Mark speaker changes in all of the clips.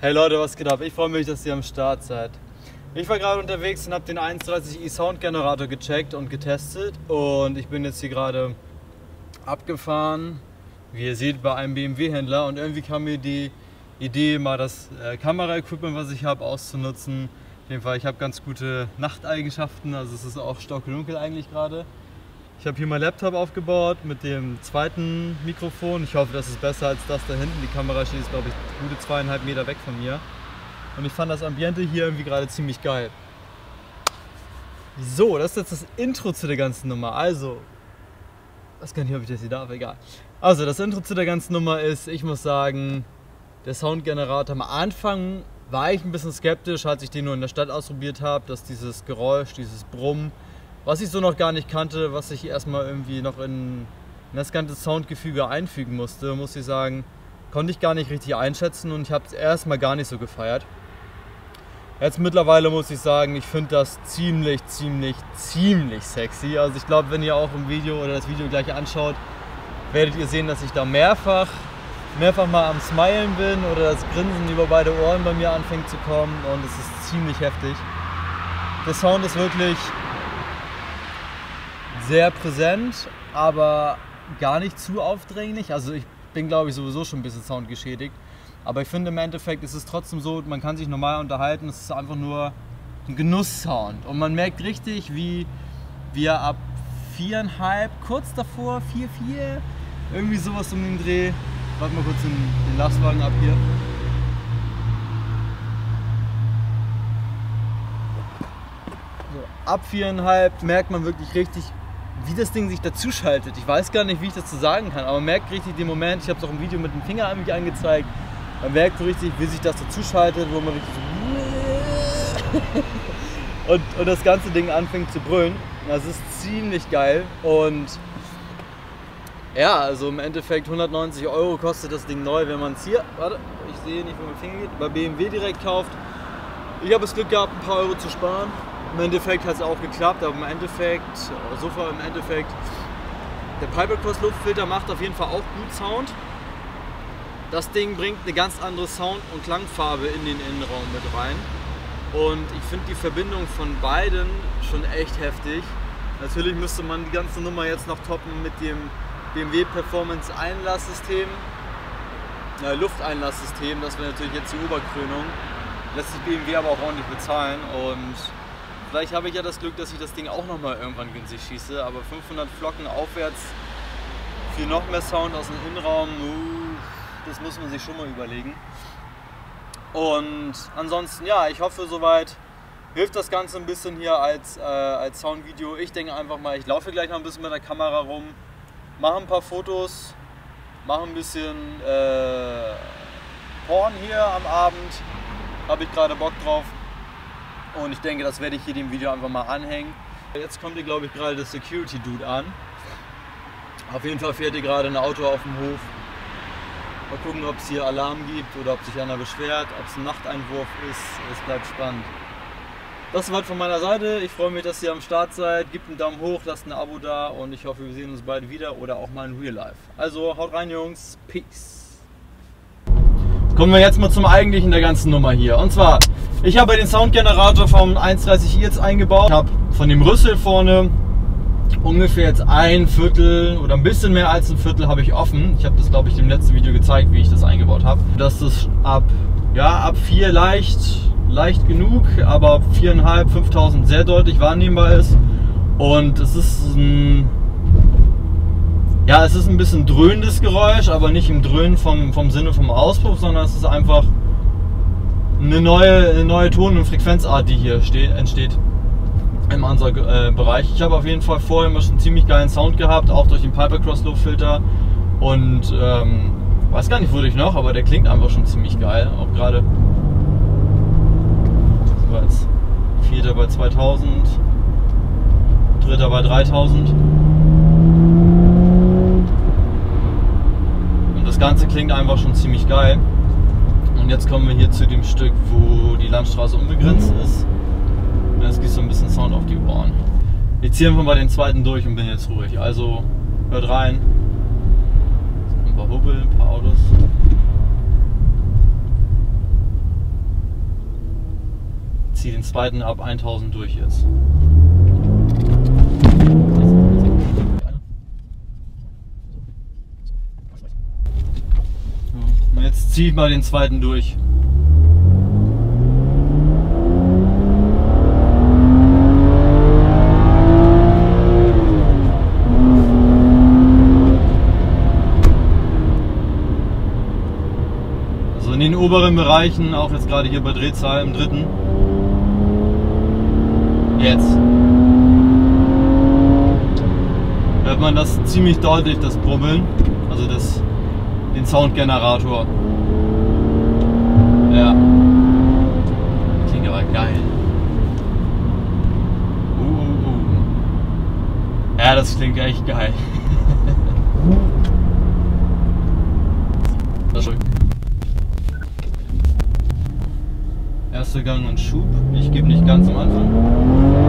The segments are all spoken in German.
Speaker 1: Hey Leute, was geht ab? Ich freue mich, dass ihr am Start seid. Ich war gerade unterwegs und habe den 130i Sound Generator gecheckt und getestet und ich bin jetzt hier gerade abgefahren, wie ihr seht, bei einem BMW Händler und irgendwie kam mir die Idee, mal das äh, Kameraequipment, was ich habe, auszunutzen. Auf jeden Fall, ich habe ganz gute Nachteigenschaften, also es ist auch stockdunkel eigentlich gerade. Ich habe hier mein Laptop aufgebaut mit dem zweiten Mikrofon. Ich hoffe, das ist besser als das da hinten. Die Kamera steht jetzt, glaube ich, gute zweieinhalb Meter weg von mir. Und ich fand das Ambiente hier irgendwie gerade ziemlich geil. So, das ist jetzt das Intro zu der ganzen Nummer. Also, ich weiß gar nicht, ob ich das hier darf, egal. Also, das Intro zu der ganzen Nummer ist, ich muss sagen, der Soundgenerator am Anfang war ich ein bisschen skeptisch, als ich den nur in der Stadt ausprobiert habe, dass dieses Geräusch, dieses Brummen, was ich so noch gar nicht kannte, was ich erstmal irgendwie noch in, das ganze Soundgefüge einfügen musste, muss ich sagen, konnte ich gar nicht richtig einschätzen und ich habe es erstmal gar nicht so gefeiert. Jetzt mittlerweile muss ich sagen, ich finde das ziemlich, ziemlich, ziemlich sexy. Also ich glaube, wenn ihr auch im Video oder das Video gleich anschaut, werdet ihr sehen, dass ich da mehrfach, mehrfach mal am Smilen bin oder das Grinsen über beide Ohren bei mir anfängt zu kommen und es ist ziemlich heftig. Der Sound ist wirklich sehr präsent, aber gar nicht zu aufdringlich. Also ich bin glaube ich sowieso schon ein bisschen soundgeschädigt. Aber ich finde im Endeffekt ist es trotzdem so, man kann sich normal unterhalten, es ist einfach nur ein Genusssound. Und man merkt richtig, wie wir ab viereinhalb, kurz davor, vier, vier, irgendwie sowas um den Dreh. Warte mal kurz den, den Lastwagen ab hier. So, ab viereinhalb merkt man wirklich richtig, wie das Ding sich dazuschaltet. Ich weiß gar nicht, wie ich das zu sagen kann, aber man merkt richtig den Moment, ich habe es auch im Video mit dem Finger an mich angezeigt, man merkt so richtig, wie sich das dazuschaltet, wo man richtig so und, und das ganze Ding anfängt zu brüllen. Das ist ziemlich geil und ja, also im Endeffekt 190 Euro kostet das Ding neu, wenn man es hier, warte, ich sehe nicht, wo mein Finger geht, bei BMW direkt kauft. Ich habe das Glück gehabt, ein paar Euro zu sparen. Im Endeffekt hat es auch geklappt, aber im Endeffekt, so war im Endeffekt, der Pipercross Luftfilter macht auf jeden Fall auch gut Sound. Das Ding bringt eine ganz andere Sound- und Klangfarbe in den Innenraum mit rein. Und ich finde die Verbindung von beiden schon echt heftig. Natürlich müsste man die ganze Nummer jetzt noch toppen mit dem BMW Performance Einlasssystem, äh, Lufteinlasssystem. Das wäre natürlich jetzt die Oberkrönung. Lässt sich BMW aber auch ordentlich bezahlen und Vielleicht habe ich ja das Glück, dass ich das Ding auch noch mal irgendwann günstig schieße, aber 500 Flocken aufwärts für noch mehr Sound aus dem Innenraum, uh, das muss man sich schon mal überlegen. Und ansonsten, ja, ich hoffe soweit hilft das Ganze ein bisschen hier als, äh, als Soundvideo. Ich denke einfach mal, ich laufe gleich noch ein bisschen mit der Kamera rum, mache ein paar Fotos, mache ein bisschen äh, Porn hier am Abend, habe ich gerade Bock drauf. Und ich denke, das werde ich hier dem Video einfach mal anhängen. Jetzt kommt hier, glaube ich, gerade der Security Dude an. Auf jeden Fall fährt hier gerade ein Auto auf dem Hof. Mal gucken, ob es hier Alarm gibt oder ob sich einer beschwert, ob es ein Nachteinwurf ist. Es bleibt spannend. Das war's von meiner Seite. Ich freue mich, dass ihr am Start seid. Gebt einen Daumen hoch, lasst ein Abo da und ich hoffe, wir sehen uns bald wieder oder auch mal in Real Life. Also haut rein, Jungs. Peace. Kommen wir jetzt mal zum eigentlichen der ganzen Nummer hier. Und zwar, ich habe den Soundgenerator vom 130i jetzt eingebaut. Ich habe von dem Rüssel vorne ungefähr jetzt ein Viertel oder ein bisschen mehr als ein Viertel habe ich offen. Ich habe das glaube ich im letzten Video gezeigt, wie ich das eingebaut habe. Dass das ab, ja, ab 4 leicht, leicht genug, aber ab 4.500, 5.000 sehr deutlich wahrnehmbar ist. Und es ist ein, ja, es ist ein bisschen dröhnendes Geräusch, aber nicht im Dröhnen vom, vom Sinne vom Auspuff, sondern es ist einfach eine neue, eine neue Ton- und Frequenzart, die hier steht, entsteht im Ansag-Bereich. Ich habe auf jeden Fall vorher immer schon einen ziemlich geilen Sound gehabt, auch durch den Piper Cross Luftfilter. Und ähm, weiß gar nicht, wodurch noch, aber der klingt einfach schon ziemlich geil. Auch gerade. So jetzt vierter bei 2000, dritter bei 3000. das Ganze klingt einfach schon ziemlich geil. Und jetzt kommen wir hier zu dem Stück, wo die Landstraße unbegrenzt ist. Und jetzt gibt so ein bisschen Sound auf die Ohren. Ich ziehe einfach mal den zweiten durch und bin jetzt ruhig. Also hört rein. Ein paar Hubbel, ein paar Autos. ziehe den zweiten ab 1000 durch jetzt. So, Jetzt ziehe ich mal den zweiten durch. Also in den oberen Bereichen, auch jetzt gerade hier bei Drehzahl im dritten. Jetzt. Hört man das ziemlich deutlich, das Brummeln. Also das, den Soundgenerator. Ja. Klingt aber geil. Uh, uh, uh. Ja, das klingt echt geil. Erster Gang und Schub. Ich gebe nicht ganz am Anfang.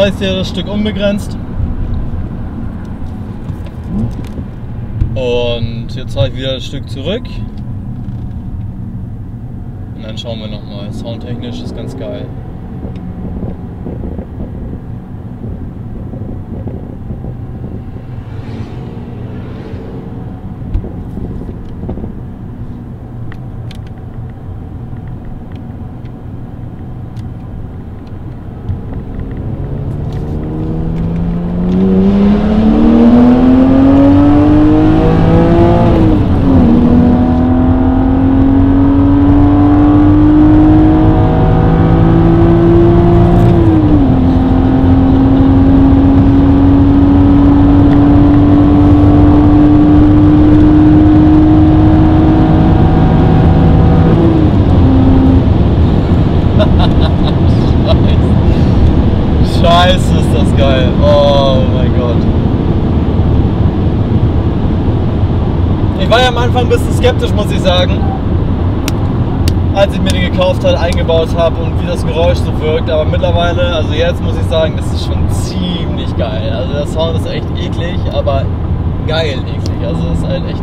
Speaker 1: 30-jähriges Stück unbegrenzt. Und jetzt fahre ich wieder das Stück zurück. Und dann schauen wir nochmal. Soundtechnisch ist ganz geil. Am Anfang ein bisschen skeptisch, muss ich sagen. Als ich mir den gekauft habe, eingebaut habe und wie das Geräusch so wirkt. Aber mittlerweile, also jetzt muss ich sagen, das ist schon ziemlich geil. Also der Sound ist echt eklig, aber geil eklig. Also das ist halt echt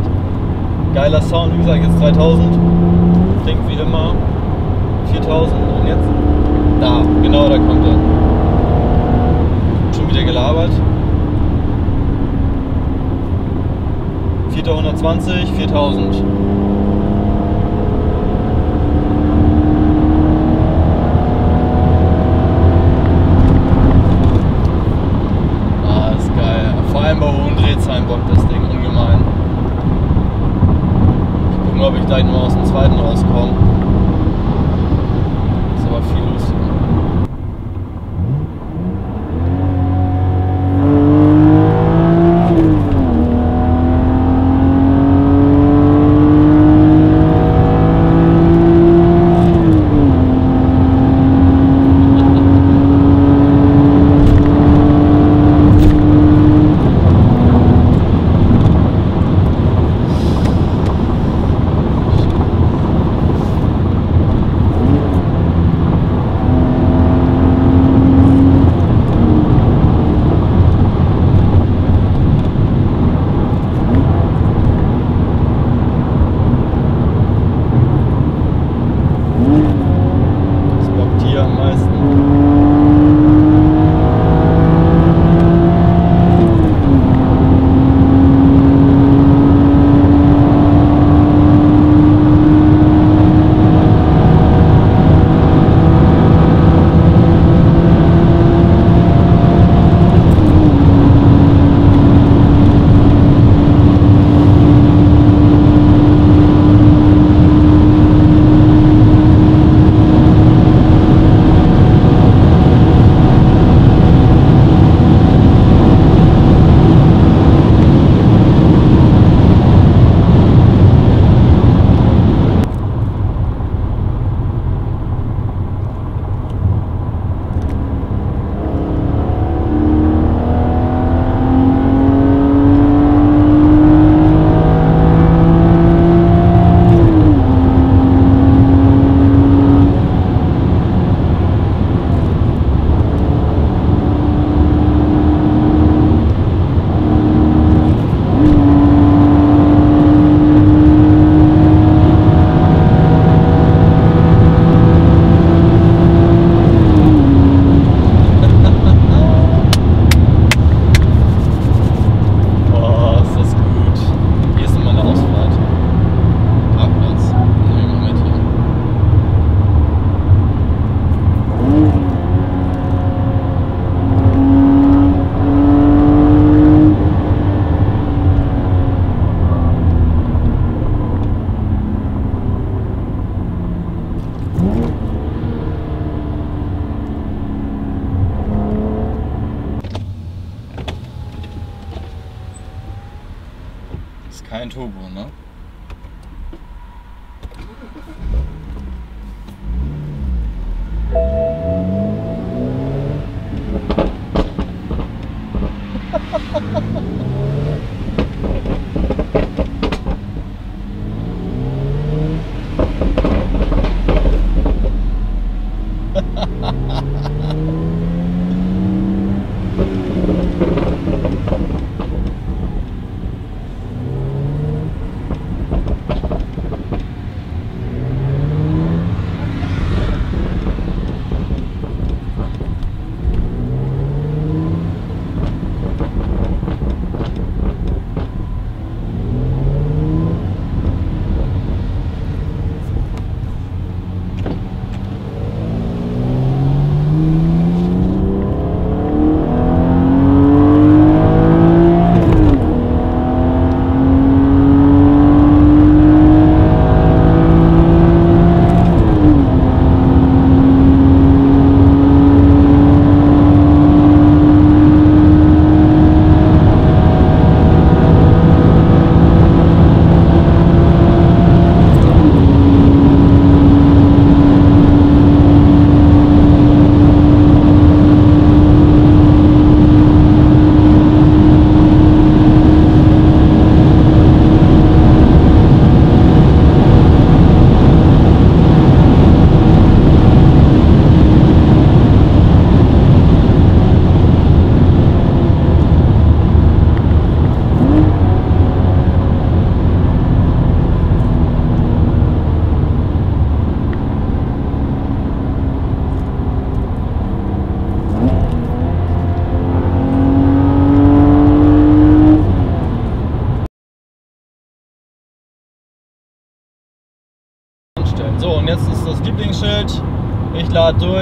Speaker 1: geiler Sound. Wie gesagt, jetzt 3000. Klingt wie immer. 4000 und jetzt da, genau da kommt er. Schon wieder gelabert. 420, 4000.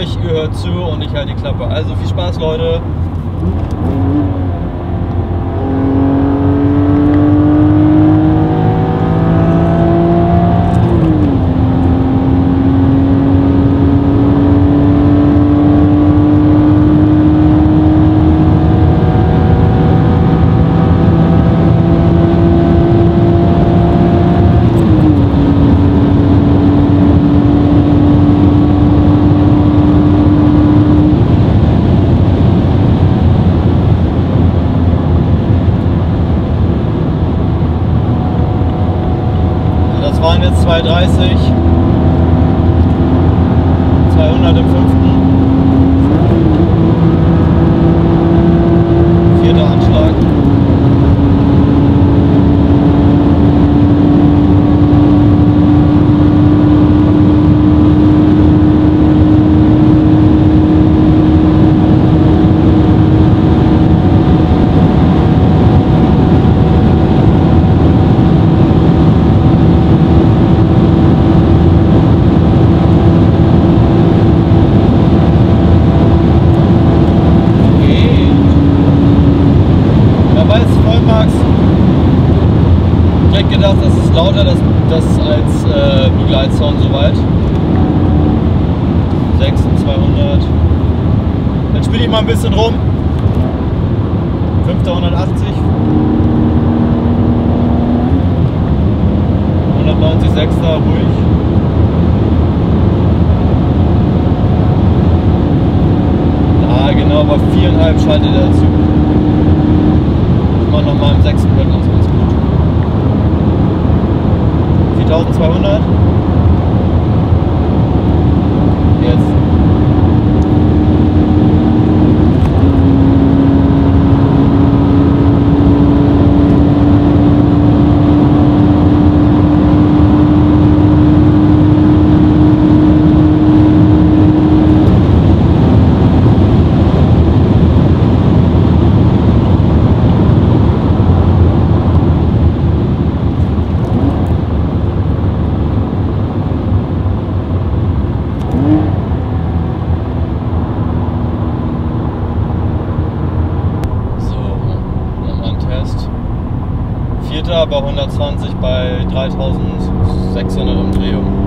Speaker 1: durch, ihr hört zu und ich halte die Klappe. Also viel Spaß, Leute. Das waren jetzt 230. 200 im fünften. Vierter Anschlag. Geht. Ja, weil es Vollmax. Ich hätte gedacht, das ist lauter das, das als äh, Begleitsound soweit. 6 200. Dann spiele ich mal ein bisschen rum. 580. 190 6er ruhig. Ah, genau, aber viereinhalb schaltet er dazu. Immer noch mal im sechsten es ganz gut. 4200. Jetzt. So, nochmal ein Test. Vierter bei 120 bei 3600 Umdrehungen.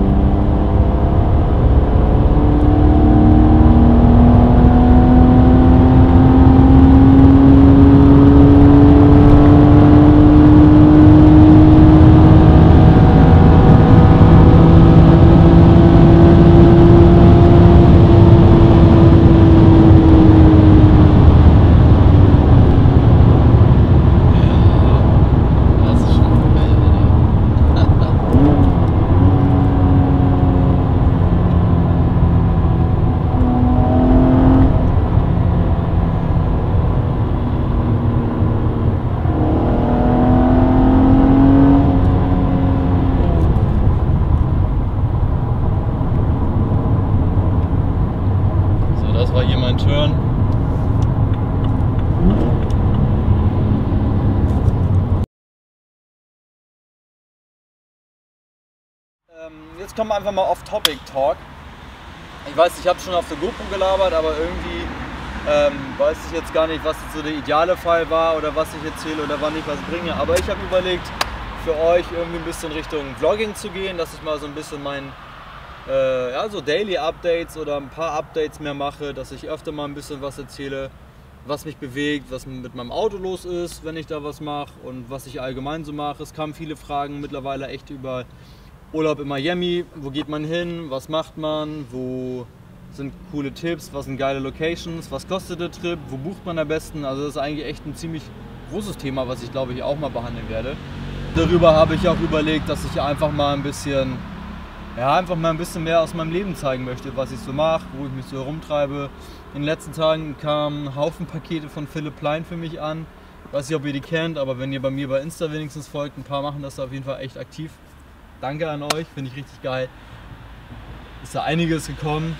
Speaker 1: Jetzt kommen wir einfach mal auf Topic Talk. Ich weiß, ich habe schon auf der GoPro gelabert, aber irgendwie ähm, weiß ich jetzt gar nicht, was jetzt so der ideale Fall war oder was ich erzähle oder wann ich was bringe. Aber ich habe überlegt, für euch irgendwie ein bisschen Richtung Vlogging zu gehen, dass ich mal so ein bisschen mein äh, ja, so Daily Updates oder ein paar Updates mehr mache, dass ich öfter mal ein bisschen was erzähle, was mich bewegt, was mit meinem Auto los ist, wenn ich da was mache und was ich allgemein so mache. Es kamen viele Fragen mittlerweile echt über Urlaub in Miami, wo geht man hin, was macht man, wo sind coole Tipps, was sind geile Locations, was kostet der Trip, wo bucht man am besten. Also das ist eigentlich echt ein ziemlich großes Thema, was ich glaube ich auch mal behandeln werde. Darüber habe ich auch überlegt, dass ich einfach mal ein bisschen, ja, einfach mal ein bisschen mehr aus meinem Leben zeigen möchte, was ich so mache, wo ich mich so herumtreibe. In den letzten Tagen kamen Haufen Pakete von Philipp Plein für mich an. Weiß nicht, ob ihr die kennt, aber wenn ihr bei mir bei Insta wenigstens folgt, ein paar machen das auf jeden Fall echt aktiv. Danke an euch, finde ich richtig geil. Ist da einiges gekommen.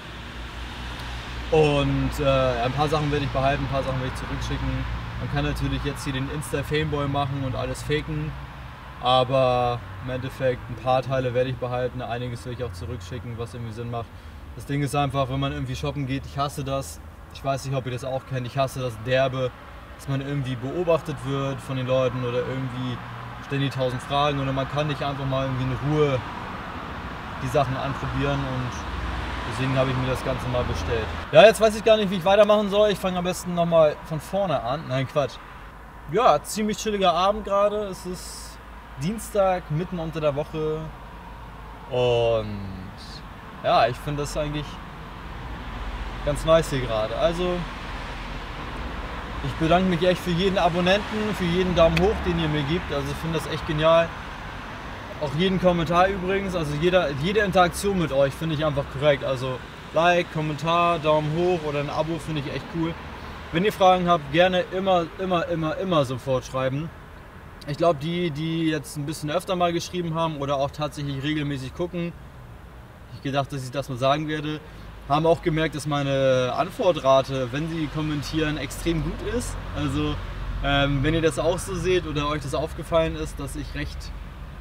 Speaker 1: Und äh, ein paar Sachen werde ich behalten, ein paar Sachen werde ich zurückschicken. Man kann natürlich jetzt hier den Insta-Fameboy machen und alles faken. Aber im Endeffekt ein paar Teile werde ich behalten, einiges werde ich auch zurückschicken, was irgendwie Sinn macht. Das Ding ist einfach, wenn man irgendwie shoppen geht, ich hasse das. Ich weiß nicht, ob ihr das auch kennt. Ich hasse das derbe, dass man irgendwie beobachtet wird von den Leuten oder irgendwie ständig tausend Fragen oder man kann nicht einfach mal irgendwie in Ruhe die Sachen anprobieren und deswegen habe ich mir das Ganze mal bestellt. Ja, jetzt weiß ich gar nicht, wie ich weitermachen soll. Ich fange am besten nochmal von vorne an. Nein, Quatsch. Ja, ziemlich chilliger Abend gerade. Es ist Dienstag, mitten unter der Woche. Und ja, ich finde das eigentlich ganz nice hier gerade. Also, ich bedanke mich echt für jeden Abonnenten, für jeden Daumen hoch, den ihr mir gibt. Also, ich finde das echt genial. Auch jeden Kommentar übrigens, also jeder, jede Interaktion mit euch finde ich einfach korrekt. Also, Like, Kommentar, Daumen hoch oder ein Abo finde ich echt cool. Wenn ihr Fragen habt, gerne immer, immer, immer, immer sofort schreiben. Ich glaube, die, die jetzt ein bisschen öfter mal geschrieben haben oder auch tatsächlich regelmäßig gucken, ich gedacht, dass ich das mal sagen werde, haben auch gemerkt, dass meine Antwortrate, wenn sie kommentieren, extrem gut ist. Also ähm, wenn ihr das auch so seht oder euch das aufgefallen ist, dass ich recht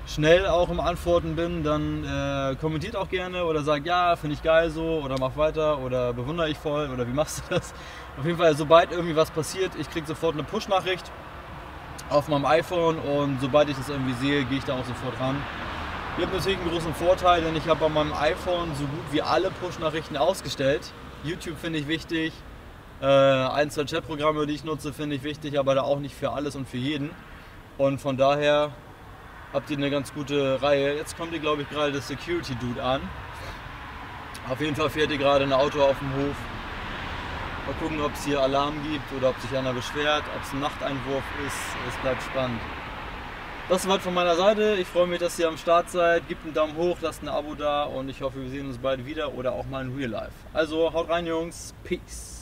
Speaker 1: schnell auch im Antworten bin, dann äh, kommentiert auch gerne oder sagt, ja, finde ich geil so oder mach weiter oder bewundere ich voll oder wie machst du das? Auf jeden Fall, sobald irgendwie was passiert, ich kriege sofort eine Push-Nachricht auf meinem iPhone und sobald ich das irgendwie sehe, gehe ich da auch sofort ran. Ich habe natürlich einen großen Vorteil, denn ich habe bei meinem iPhone so gut wie alle Push-Nachrichten ausgestellt. YouTube finde ich wichtig, äh, ein, zwei Chatprogramme, die ich nutze, finde ich wichtig, aber da auch nicht für alles und für jeden. Und von daher habt ihr eine ganz gute Reihe. Jetzt kommt ihr, glaube ich, gerade der Security Dude an. Auf jeden Fall fährt ihr gerade ein Auto auf dem Hof. Mal gucken, ob es hier Alarm gibt oder ob sich einer beschwert, ob es ein Nachteinwurf ist. Es bleibt spannend. Das war's von meiner Seite. Ich freue mich, dass ihr am Start seid. Gebt einen Daumen hoch, lasst ein Abo da und ich hoffe, wir sehen uns bald wieder oder auch mal in Real Life. Also haut rein, Jungs. Peace.